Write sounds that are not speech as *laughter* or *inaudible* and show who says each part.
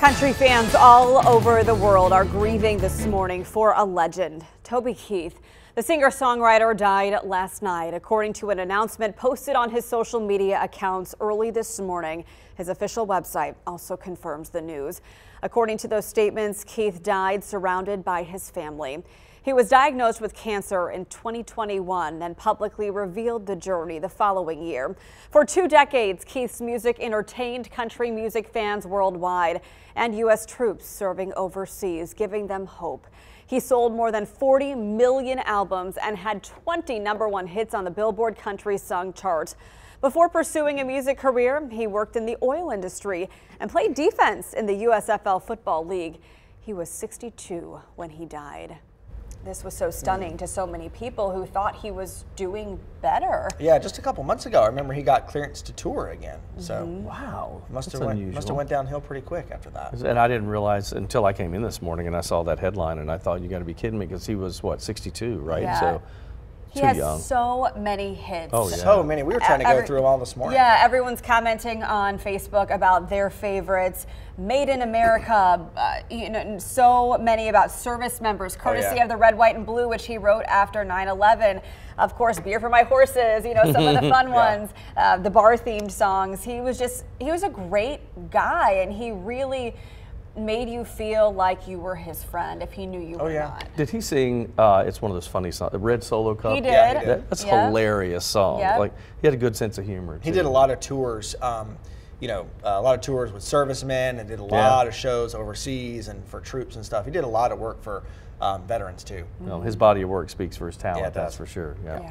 Speaker 1: Country fans all over the world are grieving this morning for a legend, Toby Keith. The singer-songwriter died last night, according to an announcement posted on his social media accounts early this morning. His official website also confirms the news. According to those statements, Keith died surrounded by his family. He was diagnosed with cancer in 2021 and publicly revealed the journey the following year. For two decades, Keith's music entertained country music fans worldwide and U.S. troops serving overseas, giving them hope. He sold more than 40 million albums and had 20 number one hits on the Billboard Country Song chart. Before pursuing a music career, he worked in the oil industry and played defense in the USFL Football League. He was 62 when he died. This was so stunning to so many people who thought he was doing better.
Speaker 2: Yeah, just a couple months ago, I remember he got clearance to tour again. So
Speaker 1: Mm-hmm.
Speaker 3: Wow,
Speaker 2: must have
Speaker 3: that's
Speaker 2: went,
Speaker 3: unusual.
Speaker 2: must have went downhill pretty quick after that.
Speaker 3: And I didn't realize until I came in this morning and I saw that headline and I thought you got to be kidding me because he was what 62, right?
Speaker 1: Yeah.
Speaker 3: So
Speaker 1: He
Speaker 3: too
Speaker 1: has
Speaker 3: young.
Speaker 1: so many hits.
Speaker 3: Oh, yeah.
Speaker 2: So many. We were trying to go
Speaker 1: Every-
Speaker 2: through them all this morning.
Speaker 1: Yeah, everyone's commenting on Facebook about their favorites. Made in America, uh, you know, so many about service members, courtesy
Speaker 2: Oh, yeah.
Speaker 1: of the red, white, and blue, which he wrote after 9/11. Of course, beer for my horses. You know, some of the *laughs* fun
Speaker 2: Yeah.
Speaker 1: ones, uh, the bar-themed songs. He was just, he was a great guy, and he really made you feel like you were his friend if he knew you
Speaker 2: Oh,
Speaker 1: were
Speaker 2: yeah.
Speaker 1: not.
Speaker 3: Did he sing? Uh, it's one of those funny songs, the Red Solo Cup.
Speaker 1: He did.
Speaker 2: Yeah, he did.
Speaker 3: That- that's a hilarious song.
Speaker 1: Yep.
Speaker 3: Like he had a good sense of humor.
Speaker 2: He did a lot of tours, um, you know, a lot of tours with servicemen and did a
Speaker 3: Yeah.
Speaker 2: lot of shows overseas and for troops and stuff. He did a lot of work for um, veterans too.
Speaker 3: Well, his body of work speaks for his talent.
Speaker 2: Yeah,
Speaker 3: that's for sure.
Speaker 1: Yeah.